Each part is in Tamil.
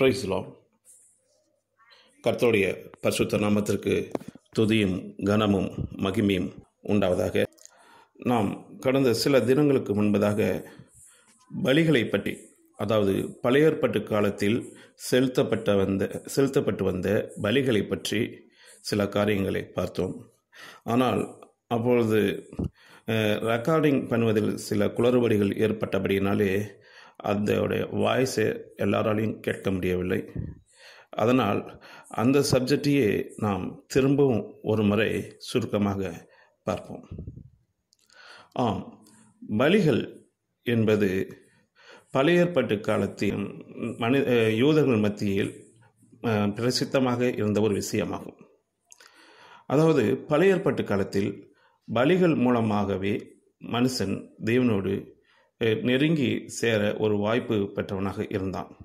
பிரைஸ் கர்த்தருடைய பரிசுத்த நாமத்திற்கு துதியும் கனமும் மகிமையும் உண்டாவதாக. நாம் கடந்த சில தினங்களுக்கு முன்பதாக பலிகளை பற்றி அதாவது பழையற்பட்டு காலத்தில் செலுத்தப்பட்ட வந்த செலுத்தப்பட்டு வந்த பலிகளை பற்றி சில காரியங்களை பார்த்தோம். ஆனால் அப்பொழுது ரெக்கார்டிங் பண்ணுவதில் சில குளறுபடிகள் ஏற்பட்டபடியினாலே அதோடைய வாய்ஸை எல்லாராலையும் கேட்க முடியவில்லை. அதனால் அந்த சப்ஜெக்டையே நாம் திரும்பவும் ஒரு முறை சுருக்கமாக பார்ப்போம். ஆம் பலிகள் என்பது பழையற்பட்டு காலத்தில் மனி யூதர்கள் மத்தியில் பிரசித்தமாக இருந்த ஒரு விஷயமாகும். அதாவது பழையற்பட்டு காலத்தில் பலிகள் மூலமாகவே மனுஷன் தேவனோடு நெருங்கி சேர ஒரு வாய்ப்பு பெற்றவனாக இருந்தான்.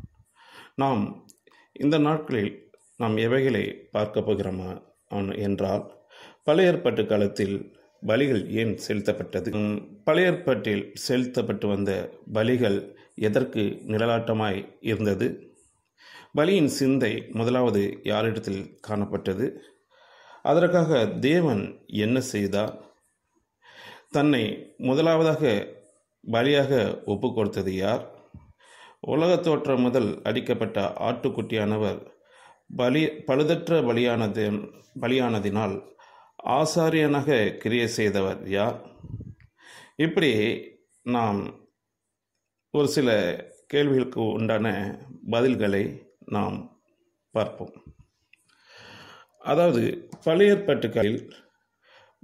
நாம் இந்த நாட்களில் நாம் எவைகளை பார்க்க போகிறோமா? என்றால் பழையற்பட்டு காலத்தில் பலிகள் ஏன் செலுத்தப்பட்டது? பழையற்பட்டில் செலுத்தப்பட்டு வந்த பலிகள் எதற்கு நிழலாட்டமாய் இருந்தது? பலியின் சிந்தை முதலாவது யாரிடத்தில் காணப்பட்டது? அதற்காக தேவன் என்ன செய்தார்? தன்னை முதலாவதாக பலியாக ஒப்பு கொடுத்தது யார்? உலக தோற்றம் முதல் அடிக்கப்பட்ட ஆட்டுக்குட்டியானவர் பலி பழுதற்ற பலியானது பலியானதினால் ஆசாரியனாக கிரியை செய்தவர் யார்? இப்படி நாம் ஒரு சில கேள்விகளுக்கு உண்டான பதில்களை நாம் பார்ப்போம். அதாவது பழைய ஏற்பாட்டுகளில்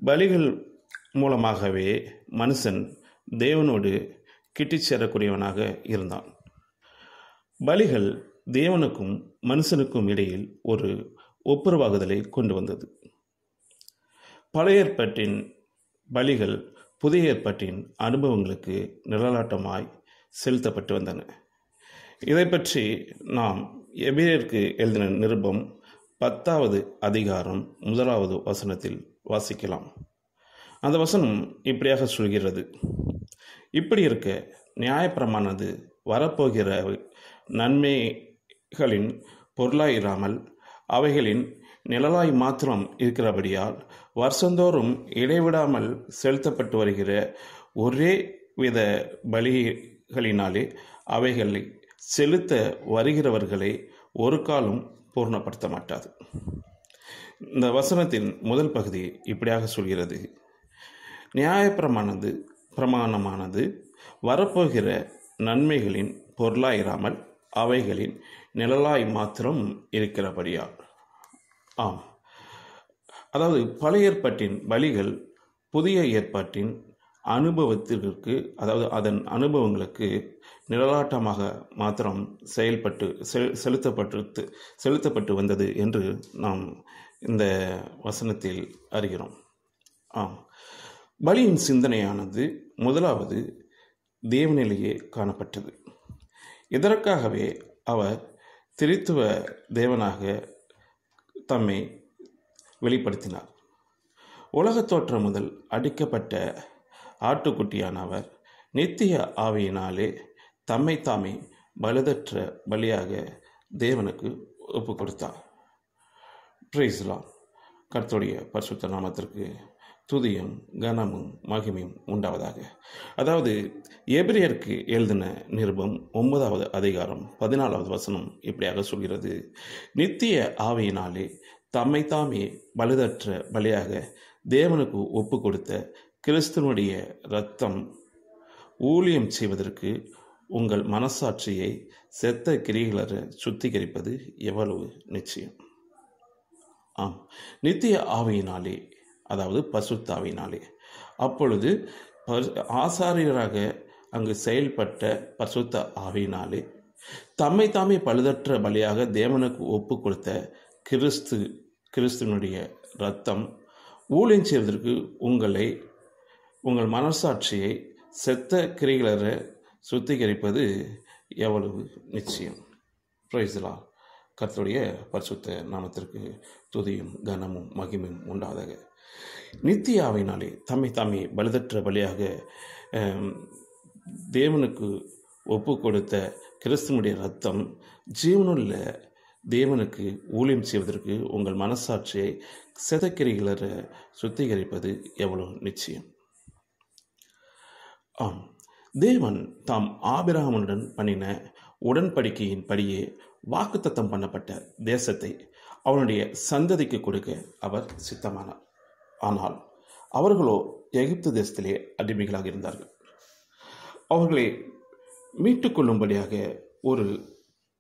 பலிகள் மூலமாகவே மனுஷன் தேவனோடு கிட்டிச் சேரக்கூடியவனாக இருந்தான். பலிகள் தேவனுக்கும் மனுஷனுக்கும் இடையில் ஒரு ஒப்புரவாகுதலை கொண்டு வந்தது. பழைய ஏற்பாட்டின் பலிகள் புதிய ஏற்பாட்டின் அனுபவங்களுக்கு நிழலாட்டமாய் செலுத்தப்பட்டு வந்தன. இதை பற்றி நாம் எபிரேற்கு எழுதின நிருபம் பத்தாவது அதிகாரம் முதலாவது வசனத்தில் வாசிக்கலாம். அந்த வசனம் இப்படியாக சொல்கிறது. இப்படி இருக்க நியாயப்பிரமானது வரப்போகிற நன்மைகளின் பொருளாயிராமல் அவைகளின் நிழலாய் மாத்திரம் இருக்கிறபடியால் வருஷந்தோறும் இடைவிடாமல் செலுத்தப்பட்டு வருகிற ஒரே வித பலிகளினாலே அவைகளை செலுத்த வருகிறவர்களை ஒரு காலம் பூர்ணப்படுத்த மாட்டாது இந்த வசனத்தின் முதல் பகுதி இப்படியாக சொல்கிறது. நியாயப்பிரமானது பிரமாணமானது வரப்போகிற நன்மைகளின் பொருளாயிராமல் அவைகளின் நிழலாய் மாத்திரம் இருக்கிறபடியால் ஆம். அதாவது பழைய ஏற்பாட்டின் வழிகள் புதிய ஏற்பாட்டின் அனுபவத்திற்கு அதாவது அதன் அனுபவங்களுக்கு நிழலாட்டமாக மாத்திரம் செயல்பட்டு செலுத்தப்பட்டு செலுத்தப்பட்டு வந்தது என்று நாம் இந்த வசனத்தில் அறிகிறோம். ஆம். பலியின் சிந்தனையானது முதலாவது தேவனிலேயே காணப்பட்டது. இதற்காகவே அவர் திரித்துவ தேவனாக தம்மை வெளிப்படுத்தினார். உலகத் தோற்றம் முதல் அடிக்கப்பட்ட ஆட்டுக்குட்டியான அவர் நித்திய ஆவியினாலே தம்மை தாமே பலதற்ற பலியாக தேவனுக்கு ஒப்பு கொடுத்தார் பிரைஸ்லாம் கர்த்தோடைய பரிசுத்த நாமத்திற்கு துதியும் கனமும் மகிமையும் உண்டாவதாக. அதாவது எபிரியருக்கு எழுதின நிருபம் ஒன்பதாவது அதிகாரம் பதினாலாவது வசனம் இப்படியாக சொல்கிறது. நித்திய ஆவியினாலே தம்மை தாமே பலுதற்ற பலியாக தேவனுக்கு ஒப்பு கொடுத்த கிறிஸ்துவனுடைய இரத்தம் ஊழியம் செய்வதற்கு உங்கள் மனசாட்சியை செத்த கிரிகளர சுத்திகரிப்பது எவ்வளவு நிச்சயம்? ஆம். நித்திய ஆவியினாலே அதாவது பசுத்தாவினாலே. அப்பொழுது ஆசாரியராக அங்கு செயல்பட்ட பசுத்த ஆவினாலே தம்மை தாமே பழுதற்ற பலியாக தேவனுக்கு ஒப்பு கொடுத்த கிறிஸ்து கிறிஸ்துவனுடைய ரத்தம் ஊழியம் செய்வதற்கு உங்களை உங்கள் மனசாட்சியை செத்த கிரிகளற சுத்திகரிப்பது எவ்வளவு நிச்சயம். பிரைஸ்லா கர்த்தருடைய பரிசுத்த நாமத்திற்கு துதியும் கனமும் மகிமையும் உண்டாதாக நித்தியாவினாலே தம்மை தாமே பலிதற்ற பலியாக தேவனுக்கு ஒப்பு கொடுத்த கிறிஸ்துவனுடைய ரத்தம் ஜீவனுள்ள தேவனுக்கு ஊழியம் செய்வதற்கு உங்கள் மனசாட்சியை செதக்கிரிகள சுத்திகரிப்பது எவ்வளோ நிச்சயம்? ஆம். தேவன் தாம் ஆபிரகாமுடன் பண்ணின உடன்படிக்கையின் படியே வாக்குத்தத்தம் பண்ணப்பட்ட தேசத்தை அவனுடைய சந்ததிக்கு கொடுக்க அவர் சித்தமானார். ஆனால் அவர்களோ எகிப்து தேசத்திலே அடிமைகளாக இருந்தார்கள். அவர்களை மீட்டுக்கொள்ளும்படியாக ஒரு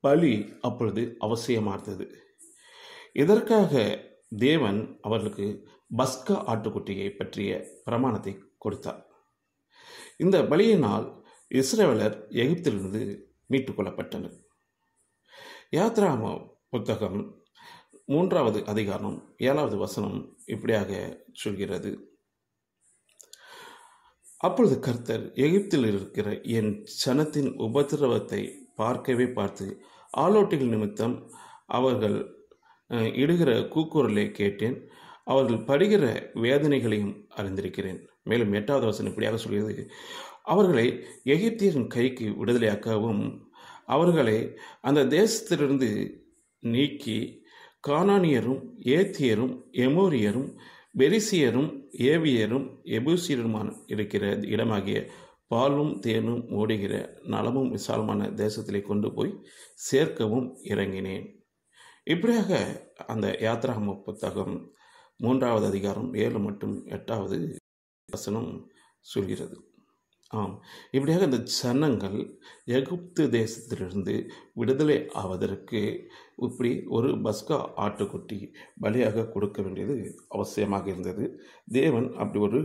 பலி அப்பொழுது அவசியமானது. இதற்காக தேவன் அவர்களுக்கு பஸ்கா ஆட்டுக்குட்டியை பற்றிய பிரமாணத்தை கொடுத்தார். இந்த பலியினால் இஸ்ரேலர் எகிப்திலிருந்து மீட்டுக்கொள்ளப்பட்டனர் யாத்ராம புத்தகம் மூன்றாவது அதிகாரம் ஏழாவது வசனம் இப்படியாக சொல்கிறது. அப்பொழுது கர்த்தர் எகிப்தில் இருக்கிற என் சனத்தின் உபத்திரவத்தை பார்க்கவே பார்த்து ஆலோட்டிகள் நிமித்தம் அவர்கள் இடுகிற கூக்குரலை கேட்டேன். அவர்கள் படுகிற வேதனைகளையும் அறிந்திருக்கிறேன். மேலும் எட்டாவது வசனம் இப்படியாக சொல்கிறது. அவர்களை எகிப்தியரின் கைக்கு விடுதலையாக்கவும் அவர்களை அந்த தேசத்திலிருந்து நீக்கி கானானியரும் ஏத்தியரும் எமோரியரும் பெரிசியரும் ஏவியரும் எபூசியருமான இருக்கிற இடமாகிய பாலும் தேனும் ஓடுகிற நலமும் விசாலமான தேசத்திலே கொண்டு போய் சேர்க்கவும் இறங்கினேன். இப்படியாக அந்த யாத்ராம புத்தகம் மூன்றாவது அதிகாரம் ஏழு மற்றும் எட்டாவது வசனம் சொல்கிறது. ஆம். இப்படியாக இந்த ஜனங்கள் எகிப்து தேசத்திலிருந்து விடுதலை ஆவதற்கு இப்படி ஒரு பஸ்கா ஆட்டுக்குட்டி பலியாக கொடுக்க வேண்டியது அவசியமாக இருந்தது. தேவன் அப்படி ஒரு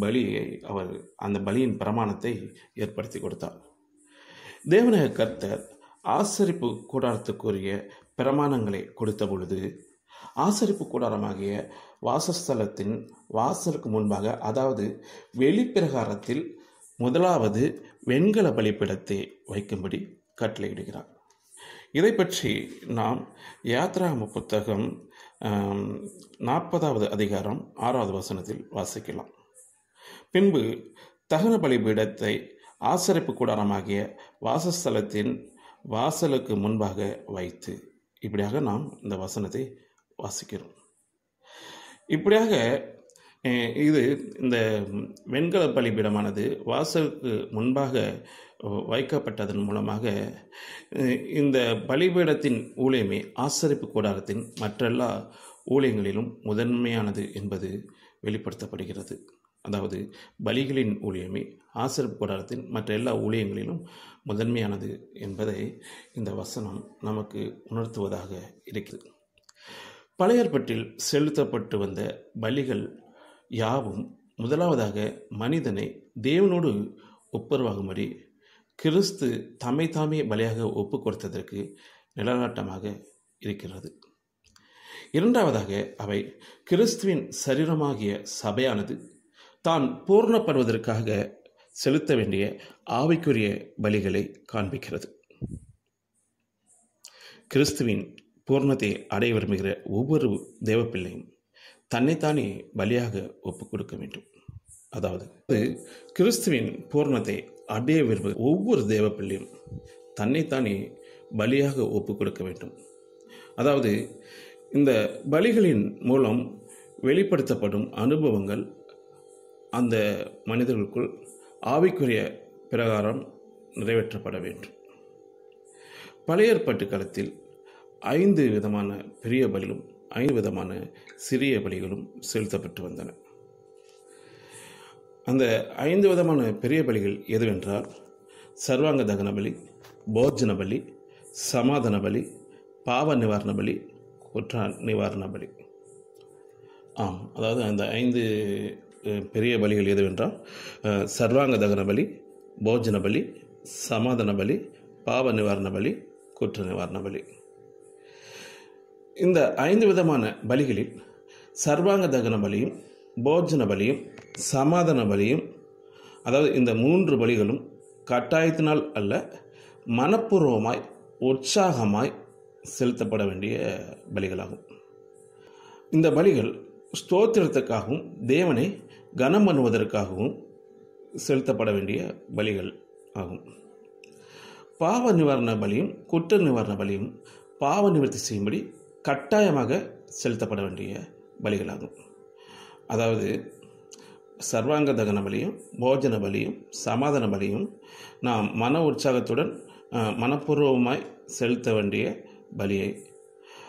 பலியை அவர் அந்த பலியின் பிரமாணத்தை ஏற்படுத்தி கொடுத்தார். தேவனாய கர்த்தர் ஆசரிப்பு கூடாரத்துக்குரிய பிரமாணங்களை கொடுத்த பொழுது ஆசரிப்பு கூடாரமாகிய வாசஸ்தலத்தின் வாசலுக்கு முன்பாக அதாவது வெளிப்பிரகாரத்தில் முதலாவது வெண்கல பலிப்பிடத்தை வைக்கும்படி கட்டளையிடுகிறார். இதை பற்றி நாம் யாத்ராம புத்தகம் நாற்பதாவது அதிகாரம் ஆறாவது வசனத்தில் வாசிக்கலாம். பின்பு தகன பலிபீடத்தை ஆசரிப்பு கூடாரமாகிய வாசஸ்தலத்தின் வாசலுக்கு முன்பாக வைத்து இப்படியாக நாம் இந்த வசனத்தை வாசிக்கிறோம். இப்படியாக இது இந்த வெண்கல பலிபீடமானது வாசலுக்கு முன்பாக வைக்கப்பட்டதன் மூலமாக இந்த பலிபீடத்தின் ஊழியமே ஆசரிப்பு கூடாரத்தின் மற்றெல்லா ஊழியங்களிலும் முதன்மையானது என்பது வெளிப்படுத்தப்படுகிறது. அதாவது பலிகளின் ஊழியமே ஆசிரிப்பு கூடாரத்தின் மற்ற எல்லா ஊழியங்களிலும் முதன்மையானது என்பதை இந்த வசனம் நமக்கு உணர்த்துவதாக இருக்கிறது. பழையற்பட்டில் செலுத்தப்பட்டு வந்த பலிகள் யாவும் முதலாவதாக மனிதனை தேவனோடு ஒப்புரவாகும்படி கிறிஸ்து தம்மை தாமே பலியாக ஒப்பு கொடுத்ததற்கு நிலநாட்டமாக இருக்கிறது. இரண்டாவதாக அவை கிறிஸ்துவின் சரீரமாகிய சபையானது தான் பூர்ணப்படுவதற்காக செலுத்த வேண்டிய ஆவிக்குரிய பலிகளை காண்பிக்கிறது. கிறிஸ்துவின் பூர்ணத்தை அடைய விரும்புகிற ஒவ்வொரு தேவப்பிள்ளையும் தன்னைத்தானே பலியாக ஒப்பு கொடுக்க வேண்டும். அதாவது அது கிறிஸ்துவின் பூர்ணத்தை அடைய விரும்ப ஒவ்வொரு தேவ பிள்ளையும் தன்னைத்தானே பலியாக ஒப்பு கொடுக்க வேண்டும். அதாவது இந்த பலிகளின் மூலம் வெளிப்படுத்தப்படும் அனுபவங்கள் அந்த மனிதர்களுக்குள் ஆவிக்குரிய பிரகாரம் நிறைவேற்றப்பட வேண்டும். பழையற்பட்டு காலத்தில் ஐந்து விதமான பெரிய பலிகளும் ஐந்து விதமான சிறிய பலிகளும் செலுத்தப்பட்டு வந்தன. அந்த ஐந்து விதமான பெரிய பலிகள் எதுவென்றால் சர்வாங்க தகன பலி போஜன பலி சமாதான பலி பாவ நிவாரண பலி குற்ற நிவாரண பலி. ஆம் அதாவது அந்த ஐந்து பெரிய பலிகள் எதுவென்றால் சர்வாங்க தகன பலி போஜன பலி சமாதான பலி பாவ நிவாரண பலி குற்ற நிவாரண பலி. இந்த ஐந்து விதமான பலிகளில் சர்வாங்க தகன பலியும் போஜன பலியும் சமாதான பலியும் அதாவது இந்த மூன்று பலிகளும் கட்டாயத்தினால் அல்ல மனப்பூர்வமாய் உற்சாகமாய் செலுத்தப்பட வேண்டிய பலிகளாகும். இந்த பலிகள் ஸ்தோத்திரத்துக்காகவும் தேவனை கனம் பண்ணுவதற்காகவும் செலுத்தப்பட வேண்டிய பலிகள் ஆகும். பாவ நிவாரண பலியும் குற்ற நிவாரண பலியும் பாவ நிவர்த்தி செய்யும்படி கட்டாயமாக செலுத்தப்பட வேண்டிய பலிகளாகும் அதாவது சர்வாங்க தகன பலியும் போஜன பலியும் சமாதான பலியும் நாம் மன உற்சாகத்துடன் மனப்பூர்வமாய் செலுத்த வேண்டிய பலியை.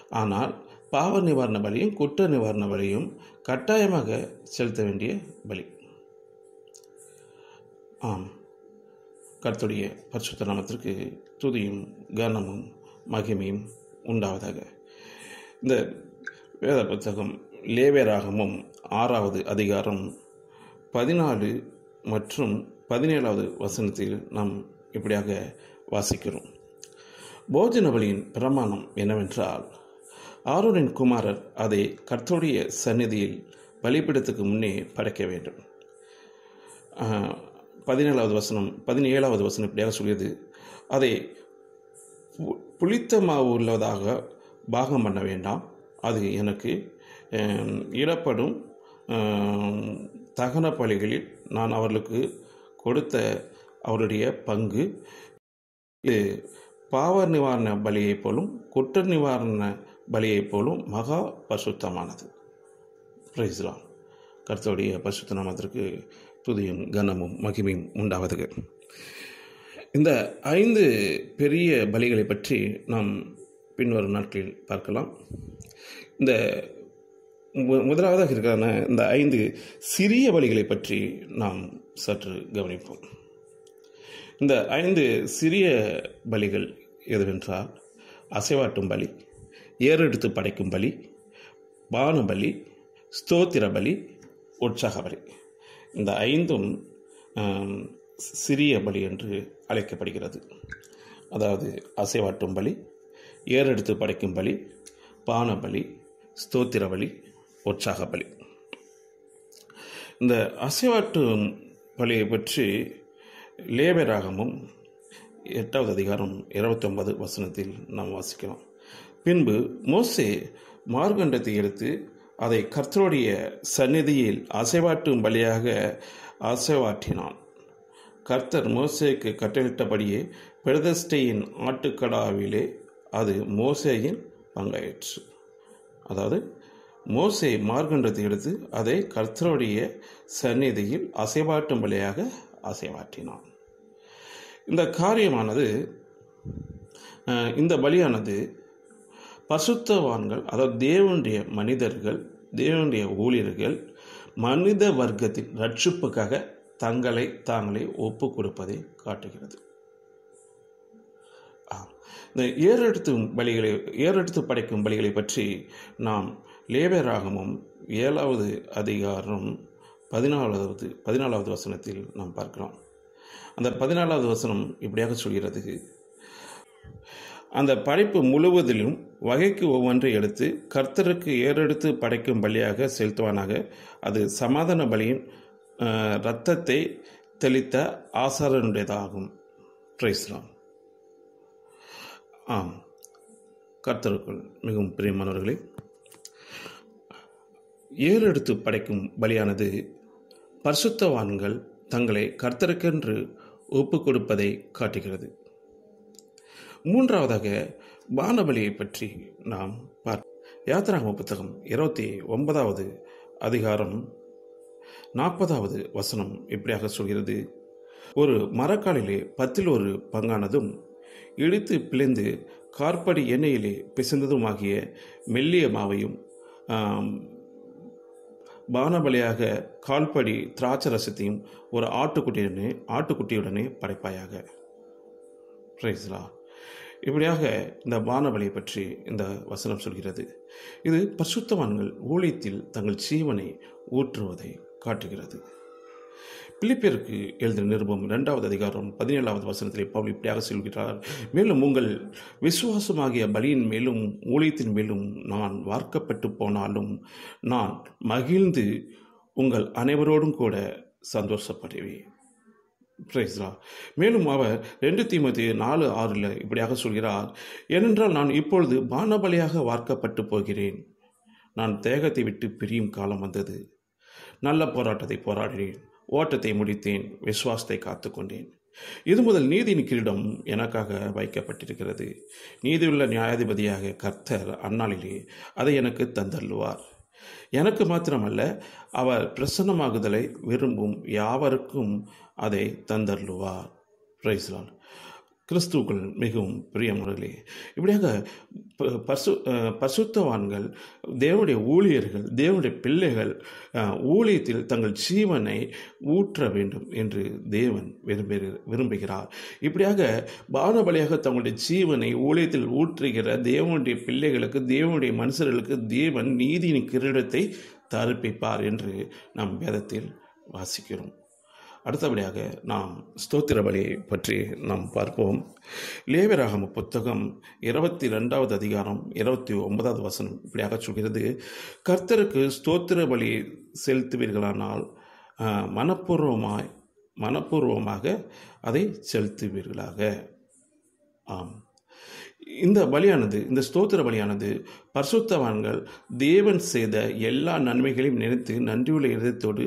ஆனால் பாவ நிவாரண பலியும் குற்ற நிவாரண பலியும் கட்டாயமாக செலுத்த வேண்டிய பலி. ஆம். கர்த்துடைய பரிசுத்த நாமத்திற்கு துதியும் கனமும் மகிமையும் உண்டாவதாக. இந்த வேத புத்தகம் லேவேராகமும் ஆறாவது அதிகாரம் பதினாலு மற்றும் பதினேழாவது வசனத்தில் நாம் இப்படியாக வாசிக்கிறோம். போஜன பலியின் பிரமாணம் என்னவென்றால் ஆரோனின் குமாரர் அதை கர்த்தருடைய சந்நிதியில் பலிப்பிடத்துக்கு முன்னே படைக்க வேண்டும். பதினேழாவது வசனம் பதினேழாவது வசனம் இப்படியாக சொல்லியது. அதை பு- புளித்த மாவு உள்ளதாக பாகம் பண்ண வேண்டாம். அது எனக்கு இடப்படும் தகன பலிகளில் நான் அவர்களுக்கு கொடுத்த அவருடைய பங்கு. இது பாவ நிவாரண பலியைப் போலும் குற்ற நிவாரண பலியைப் போலும் மகா பசுத்தமானது பிரைஸ்லாம் கருத்துடைய பசுத்த நாமத்திற்கு துதியும் கனமும் மகிமையும் உண்டாவதுகள் இந்த ஐந்து பெரிய பலிகளை பற்றி நாம் பின்வரும் நாட்களில் பார்க்கலாம். இந்த மு- முதலாவதாக இருக்கிறான இந்த ஐந்து சிறிய வழிகளை பற்றி நாம் சற்று கவனிப்போம். இந்த ஐந்து சிறிய பலிகள் எதுவென்றால் அசைவாட்டும் பலி ஏறெடுத்து படைக்கும் பலி பான பலி ஸ்தோத்திர பலி உற்சாக பலி இந்த ஐந்தும் சிறிய பலி என்று அழைக்கப்படுகிறது. அதாவது அசைவாட்டும் பலி ஏறெடுத்து படைக்கும் பலி பான பலி ஸ்தோத்திர பலி உற்சாக பலி இந்த அசைவாட்டு பலியை பற்றி லேபராகமும் எட்டாவது அதிகாரம் இருபத்தொன்பது வசனத்தில் நாம் வாசிக்கலாம் பின்பு மோசே மார்கண்டத்தை எடுத்து அதை கர்த்தருடைய சந்நிதியில் அசைவாட்டும் பலியாக அசைவாட்டினான் கர்த்தர் மோசேக்கு கட்டளிட்டபடியே பிரதிஷ்டையின் ஆட்டுக்கடாவிலே அது மோசேயின் பங்காயிற்று. அதாவது மோசே மார்கண்டத்தை எடுத்து அதை கர்த்தருடைய சந்நிதியில் அசைவாட்டும் வழியாக அசைவாட்டினான் இந்த காரியமானது இந்த பலியானது பசுத்தவான்கள் அதாவது தேவனுடைய மனிதர்கள் தேவனுடைய ஊழியர்கள் மனித வர்க்கத்தின் ரட்சிப்புக்காக தங்களை தாங்களே ஒப்பு கொடுப்பதை காட்டுகிறது. இந்த ஏறெடுத்து பலிகளை ஏறெடுத்து படைக்கும் பலிகளை பற்றி நாம் லேபராகமும் ஏழாவது அதிகாரம் பதினாலாவது பதினாலாவது வசனத்தில் நாம் பார்க்கலாம் அந்த பதினாலாவது வசனம் இப்படியாக சொல்கிறது. அந்த படைப்பு முழுவதிலும் வகைக்கு ஒவ்வொன்றை எடுத்து கர்த்தருக்கு ஏறெடுத்து படைக்கும் பலியாக செலுத்துவானாக. அது சமாதான பலியின் இரத்தத்தை தெளித்த ஆசாரனுடையதாகும். பிரைஸ்லாம் ஆம். கர்த்தருக்குள் மிகவும் பிரியமானவர்களே ஏறெடுத்து படைக்கும் பலியானது பரிசுத்தவான்கள் தங்களை கர்த்தருக்கென்று ஒப்பு கொடுப்பதை காட்டுகிறது. மூன்றாவதாக பானபலியை பற்றி நாம் பார் யாத்திராகம புத்தகம் இருபத்தி ஒன்பதாவது அதிகாரம் நாற்பதாவது வசனம் இப்படியாக சொல்கிறது. ஒரு மரக்காலிலே பத்தில் ஒரு பங்கானதும் இடித்து பிழிந்து கார்படி எண்ணெயிலே பிசைந்ததுமாகிய மெல்லிய மாவையும் பானபலியாக கால்படி திராட்சை ரசத்தையும் ஒரு ஆட்டுக்குட்டியுடனே ஆட்டுக்குட்டியுடனே படைப்பாயாக. பிரைஸ்லா இப்படியாக இந்த பானபலியை பற்றி இந்த வசனம் சொல்கிறது. இது பரிசுத்தவான்கள் ஊழியத்தில் தங்கள் ஜீவனை ஊற்றுவதை காட்டுகிறது. பிலிப்பியருக்கு எழுதின நிருபம் இரண்டாவது அதிகாரம் பதினேழாவது வசனத்தில் பவுல் இப்படியாக சொல்கிறார் மேலும் உங்கள் விசுவாசமாகிய பலியின் மேலும் ஊழியத்தின் மேலும் நான் வார்க்கப்பட்டு போனாலும் நான் மகிழ்ந்து உங்கள் அனைவரோடும் கூட சந்தோஷப்படுவேன். பிரைஸ்லா மேலும் அவர் ரெண்டு தீமதி நாலு ஆறில் இப்படியாக சொல்கிறார் ஏனென்றால் நான் இப்பொழுது பானபலியாக வார்க்கப்பட்டு போகிறேன். நான் தேகத்தை விட்டு பிரியும் காலம் வந்தது. நல்ல போராட்டத்தை போராடினேன். ஓட்டத்தை முடித்தேன் விசுவாசத்தை காத்துக்கொண்டேன். இது முதல் நீதியின் கிரீடம் எனக்காக வைக்கப்பட்டிருக்கிறது. நீதியுள்ள நியாயாதிபதியாக கர்த்தர் அந்நாளிலே அதை எனக்கு தந்தள்ளுவார் எனக்கு மாத்திரமல்ல அவர் பிரசன்னமாகுதலை விரும்பும் யாவருக்கும் அதை தந்தள்ளுவார் பிரைஸ்லான் கிறிஸ்துக்கள் மிகவும் பிரியமுறைகளே இப்படியாக ப- பசு பசுத்தவான்கள் தேவனுடைய ஊழியர்கள் தேவனுடைய பிள்ளைகள் ஊழியத்தில் தங்கள் ஜீவனை ஊற்ற வேண்டும் என்று தேவன் விரும்புகிற விரும்புகிறார். இப்படியாக பானபலியாக தங்களுடைய ஜீவனை ஊழியத்தில் ஊற்றுகிற தேவனுடைய பிள்ளைகளுக்கு தேவனுடைய மனுஷர்களுக்கு தேவன் நீதியின் கிரீடத்தை தருப்பிப்பார் என்று நாம் வேதத்தில் வாசிக்கிறோம். அடுத்தபடியாக நாம் ஸ்தோத்திர பலியை பற்றி நாம் பார்ப்போம். லேவராகம புத்தகம் இருபத்தி ரெண்டாவது அதிகாரம் இருபத்தி ஒன்பதாவது வசனம் இப்படியாக சொல்கிறது. கர்த்தருக்கு ஸ்தோத்திர பலி செலுத்துவீர்களானால் மனப்பூர்வமாய் மனப்பூர்வமாக அதை செலுத்துவீர்களாக. ஆம். இந்த பலியானது இந்த ஸ்தோத்திர பலியானது பரிசுத்தவான்கள் தேவன் செய்த எல்லா நன்மைகளையும் நினைத்து நன்றியுள்ள இதயத்தோடு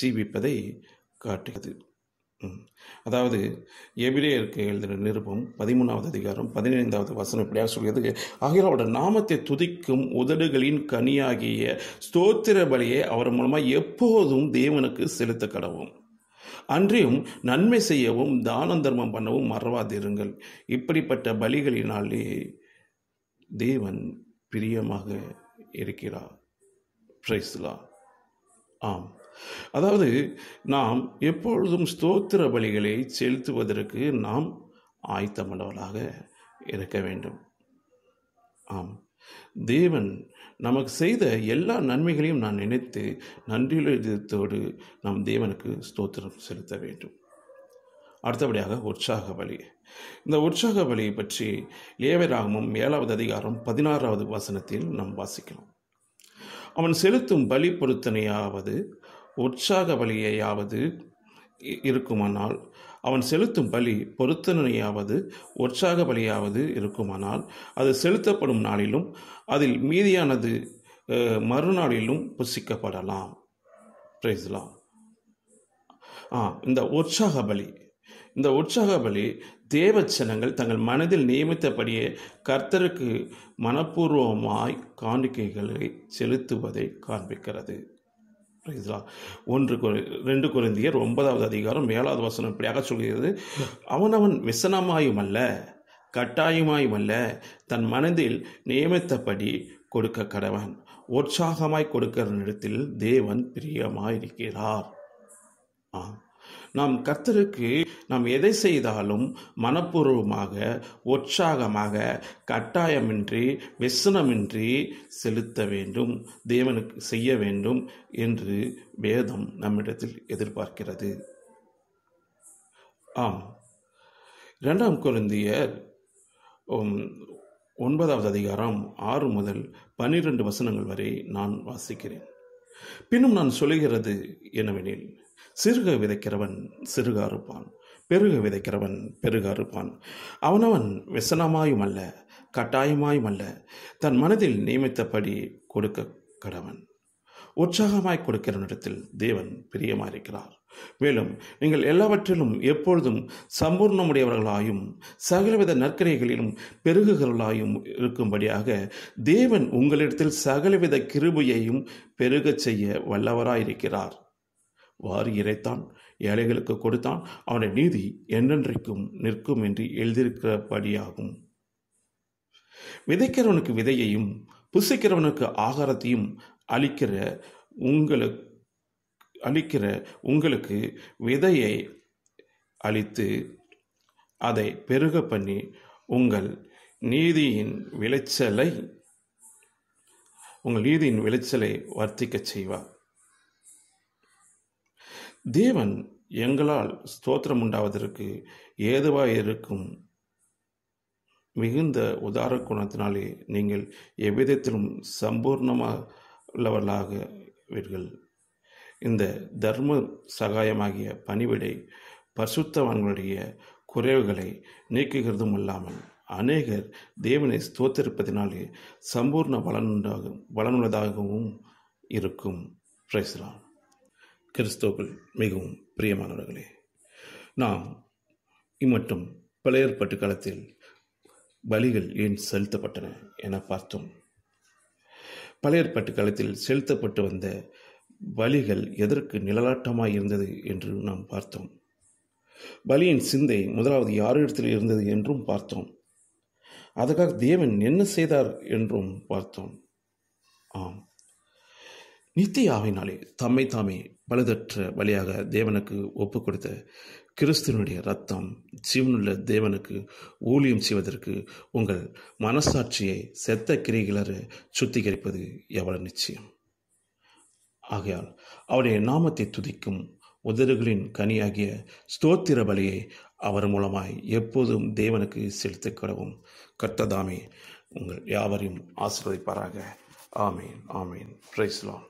ஜீவிப்பதை காட்டுகிறது. ம். அதாவது எபிரேயருக்கு எழுதின நிருபம் பதிமூணாவது அதிகாரம் பதினைந்தாவது வசனம் இப்படியாக சொல்கிறது ஆகியோட நாமத்தை துதிக்கும் உதடுகளின் கனியாகிய ஸ்தோத்திர பலியை அவர் மூலமாக எப்போதும் தேவனுக்கு செலுத்த கடவும். அன்றியும் நன்மை செய்யவும் தானம் தர்மம் பண்ணவும் மறவாதிருங்கள். இப்படிப்பட்ட பலிகளினாலே தேவன் பிரியமாக இருக்கிறார். பிரைஸ்லா ஆம். அதாவது நாம் எப்பொழுதும் ஸ்தோத்திர பலிகளை செலுத்துவதற்கு நாம் ஆயத்தமுள்ளவர்களாக இருக்க வேண்டும். ஆம். தேவன் நமக்கு செய்த எல்லா நன்மைகளையும் நான் நினைத்து நன்றியுள்ளதோடு நாம் தேவனுக்கு ஸ்தோத்திரம் செலுத்த வேண்டும். அடுத்தபடியாக உற்சாக பலி. இந்த உற்சாக பலியை பற்றி லேவராகமும் ஏழாவது அதிகாரம் பதினாறாவது வசனத்தில் நாம் வாசிக்கலாம். அவன் செலுத்தும் பலி பொருத்தனையாவது உற்சாக பலியையாவது இருக்குமானால் அவன் செலுத்தும் பலி பொருத்தனையாவது உற்சாக பலியாவது இருக்குமானால் அது செலுத்தப்படும் நாளிலும் அதில் மீதியானது மறுநாளிலும் புசிக்கப்படலாம். பிரைஸ்லாம் ஆ இந்த உற்சாக பலி. இந்த உற்சாக பலி தேவச்சனங்கள் தங்கள் மனதில் நியமித்தபடியே கர்த்தருக்கு மனப்பூர்வமாய் காணிக்கைகளை செலுத்துவதை காண்பிக்கிறது. ஒன்று ரெண்டு குருந்தியர் ஒன்பதாவது அதிகாரம் ஏழாவது வசனம் இப்படியாக சொல்கிறது. அவனவன் விசனமாயும் அல்ல கட்டாயமாயும் அல்ல தன் மனதில் நியமித்தபடி கொடுக்க கடவன். உற்சாகமாய் கொடுக்கிற இடத்தில் தேவன் பிரியமாயிருக்கிறார். ஆ. நாம் கர்த்தருக்கு நாம் எதை செய்தாலும் மனப்பூர்வமாக உற்சாகமாக கட்டாயமின்றி விசனமின்றி செலுத்த வேண்டும் தேவனுக்கு செய்ய வேண்டும் என்று வேதம் நம்மிடத்தில் எதிர்பார்க்கிறது. ஆம். இரண்டாம் குழந்தையர் உம், ஒன்பதாவது அதிகாரம் ஆறு முதல் பன்னிரண்டு வசனங்கள் வரை நான் வாசிக்கிறேன். பின்னும் நான் சொல்லுகிறது என்னவெனில் சிறுக விதைக்கிறவன் சிறுக அறுப்பான் பெருக விதைக்கிறவன் பெருக அறுப்பான் அவனவன் விசனமாயும் அல்ல கட்டாயமாயும் அல்ல தன் மனதில் நியமித்தபடி கொடுக்க கடவன். உற்சாகமாய் கொடுக்கிற இடத்தில் தேவன் பிரியமாயிருக்கிறார். மேலும் நீங்கள் எல்லாவற்றிலும் எப்பொழுதும் சம்பூர்ணமுடையவர்களாயும் சகலவித நற்கரைகளிலும் பெருகுகிறவர்களாயும் இருக்கும்படியாக தேவன் உங்களிடத்தில் சகலவித கிருபையையும் பெருகச் செய்ய வல்லவராயிருக்கிறார். வாரி இறைத்தான் ஏழைகளுக்கு கொடுத்தான் அவனுடைய நீதி என்றென்றைக்கும் நிற்கும் என்று எழுதியிருக்கிறபடியாகும். விதைக்கிறவனுக்கு விதையையும் புசிக்கிறவனுக்கு ஆகாரத்தையும் அளிக்கிற உங்களுக்கு அளிக்கிற உங்களுக்கு விதையை அளித்து அதை பெருக பண்ணி உங்கள் நீதியின் விளைச்சலை உங்கள் நீதியின் விளைச்சலை வர்த்திக்கச் செய்வார் தேவன் எங்களால் ஸ்தோத்திரம் உண்டாவதற்கு ஏதுவாக இருக்கும் மிகுந்த உதார குணத்தினாலே நீங்கள் எவ்விதத்திலும் சம்பூர்ணமாக உள்ளவர்களாகவீர்கள். இந்த தர்ம சகாயமாகிய பணிவிடை பசுத்தவான்களுடைய குறைவுகளை நீக்குகிறதும் அல்லாமல் அநேகர் தேவனை ஸ்தோத்தரிப்பதினாலே சம்பூர்ண பலனுண்டாகும் பலனுள்ளதாகவும் இருக்கும். பிரைஸ்லாம் கிறிஸ்தோக்கள் மிகவும் பிரியமானவர்களே நாம் இம்மட்டும் பழையற்பட்டு காலத்தில் பலிகள் ஏன் செலுத்தப்பட்டன என பார்த்தோம். பழையற்பட்டு காலத்தில் செலுத்தப்பட்டு வந்த பலிகள் எதற்கு நிழலாட்டமாக இருந்தது என்று நாம் பார்த்தோம். பலியின் சிந்தை முதலாவது யாரிடத்தில் இருந்தது என்றும் பார்த்தோம். அதற்காக தேவன் என்ன செய்தார் என்றும் பார்த்தோம். ஆம். நித்தியாவினாலே தம்மை தாமே பழுதற்ற பலியாக தேவனுக்கு ஒப்பு கொடுத்த கிறிஸ்துவனுடைய ரத்தம் ஜீவனுள்ள தேவனுக்கு ஊழியம் செய்வதற்கு உங்கள் மனசாட்சியை செத்த கிரிகளற சுத்திகரிப்பது எவ்வளவு நிச்சயம். ஆகையால் அவருடைய நாமத்தை துதிக்கும் உதடுகளின் கனியாகிய ஸ்தோத்திர பலியை அவர் மூலமாய் எப்போதும் தேவனுக்கு செலுத்த கடவும் கர்த்ததாமே உங்கள் யாவரையும் ஆசிர்வதிப்பாராக. ஆமீன் ஆமீன். பிரைஸ்லாம்